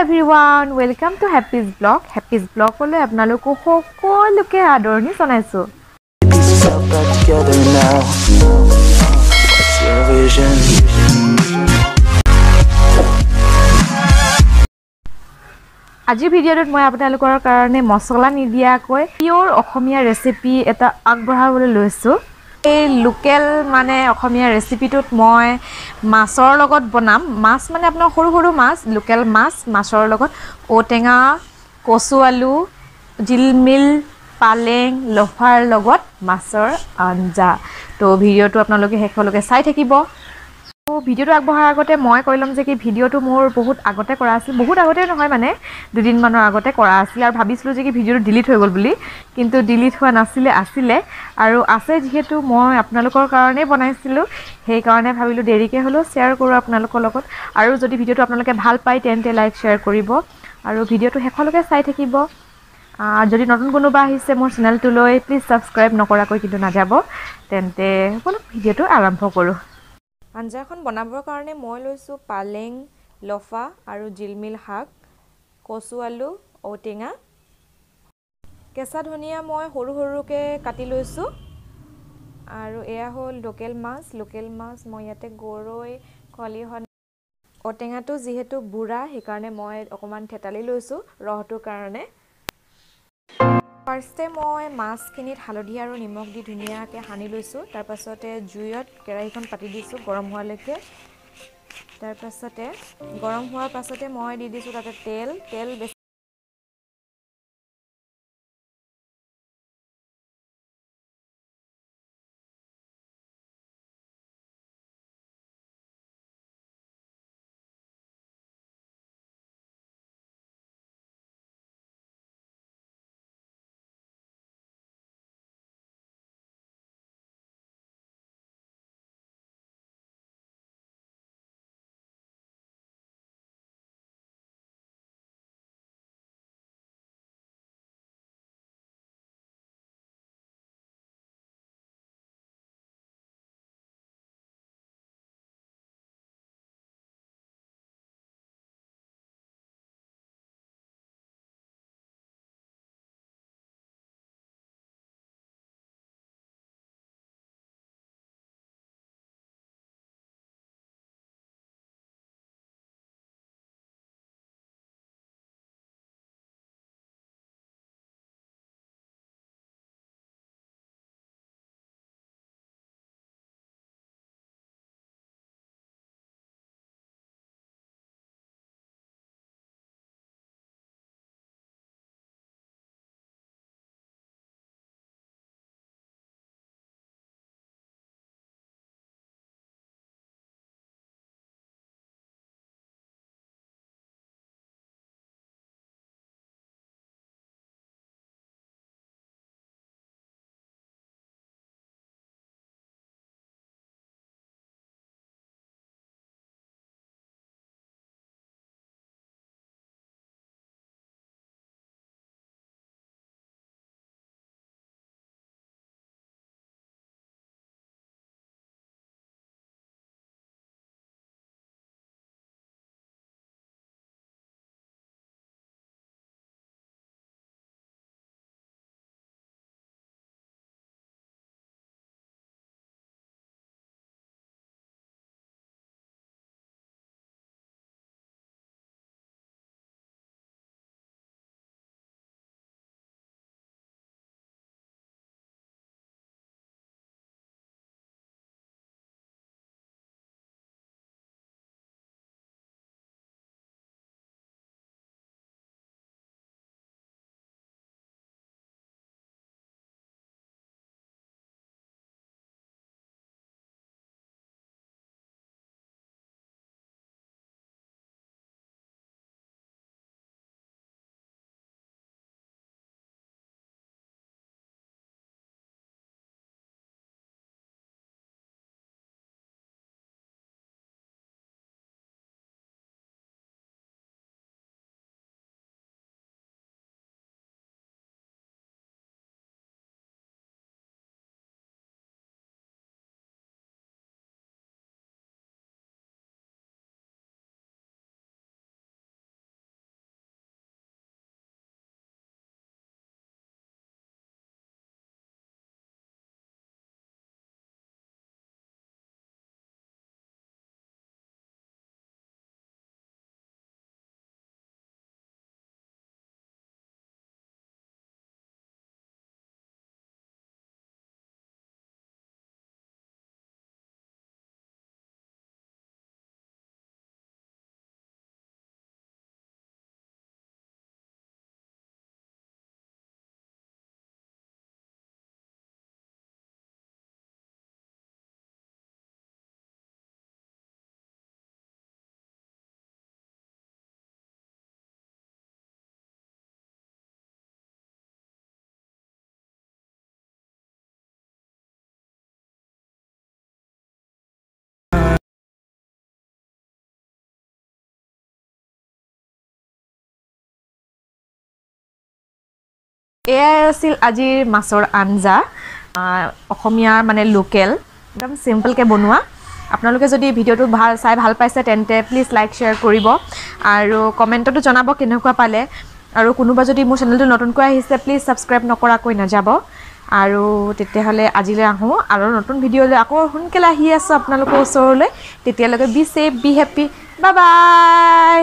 Everyone welcome to Happy's blog হেপিজ ব্লগলৈ আপোনালোকক সকলোকে আদৰণি জনাইছোঁ? আজিৰ ভিডিঅ'টোত মই আপোনালোকৰ কাৰণে মছলা নিদিয়াকৈ পিয়'ৰ অসমীয়া ৰেচিপি এটা আগবঢ়াবলৈ লৈছোঁ এই লোকেল মানে অসমীয়া ৰেচিপিটোত মই মাছৰ লগত বনাম। মাছ মানে আপোনাৰ সৰু সৰু মাছ লোকেল মাছ মাছৰ লগত। ঔটেঙা কচু আলু জিলমিল পালেং লফাৰ লগত মাছৰ আঞ্জা। তো ভিডিঅ'টো আপোনালোকে শেষলৈকে চাই থাকিব। তো ভিডিঅ'টো আগবঢ়াৰ আগতে মই কৈ ল'ম যে কি ভিডিঅ'টো মোৰ বহুত আগতে কৰা আছিল। বহুত আগতে নহয় মানে দুদিনমানৰ আগতে কৰা আছিল আৰু ভাবিছিলোঁ যে কি ভিডিঅ'টো ডিলিট হৈ গ'ল বুলি। কিন্তু ডিলিট হোৱা নাছিলে আছিলে। আৰু আছে যিহেতু মই আপোনালোকৰ কাৰণেই বনাইছিলোঁ। সেইকাৰণে ভাবিলোঁ দেৰিকৈ হ'লেও শ্বেয়াৰ কৰোঁ আপোনালোকৰ লগত। আৰু যদি ভিডিঅ'টো আপোনালোকে ভাল পায় তেন্তে লাইক শ্বেয়াৰ কৰিব। আৰু ভিডিঅ'টো শেষলৈকে চাই থাকিব। যদি নতুন কোনোবা আহিছে মোৰ চেনেলটোলৈ প্লিজ ছাবস্ক্ৰাইব নকৰাকৈ কিন্তু নাযাব। তেন্তে ভিডিঅ'টো আৰম্ভ কৰোঁ। আঞ্জাখন বনাবৰ কাৰণে মই লৈছোঁ পালেং লফা আৰু জিলমিল শাক কচু আলু ঔটেঙা। কেঁচা ধনিয়া মই সৰু সৰুকৈ কাটি লৈছোঁ। আৰু এয়া হ'ল লোকেল মাছ। লোকেল মাছ মই ইয়াতে গৰৈ খলিহনা ঔটেঙাটো যিহেতু বুঢ়া সেইকাৰণে মই অকণমান থেতালি লৈছোঁ ৰসটোৰ কাৰণে। ফাৰ্ষ্টে মই মাছখিনিত হালধি আৰু নিমখ দি ধুনীয়াকৈ সানি লৈছোঁ। তাৰপাছতে জুইত কেৰাহীখন পাতি দিছোঁ গৰম হোৱালৈকে। তাৰপাছতে গৰম হোৱাৰ পাছতে মই দি দিছোঁ তাতে তেল। তেল বেছি এয়াই আছিল আজিৰ মাছৰ আঞ্জা আহ, অসমীয়া মানে লোকেল। একদম চিম্পলকৈ বনোৱা। আপোনালোকে যদি ভিডিঅ'টো ভাল চাই ভাল পাইছে তেন্তে প্লিজ লাইক শ্বেয়াৰ কৰিব। আৰু কমেণ্টতো জনাব কেনেকুৱা পালে। আৰু কোনোবা যদি মোৰ চেনেলটো নতুনকৈ আহিছে প্লিজ ছাবস্ক্ৰাইব নকৰাকৈ নাযাব। আৰু তেতিয়াহ'লে আজিলৈ আহোঁ। আৰু নতুন ভিডিঅ'লৈ আকৌ সোনকালে আহি আছোঁ আপোনালোকৰ ওচৰলৈ। তেতিয়ালৈকে be safe be happy bye bye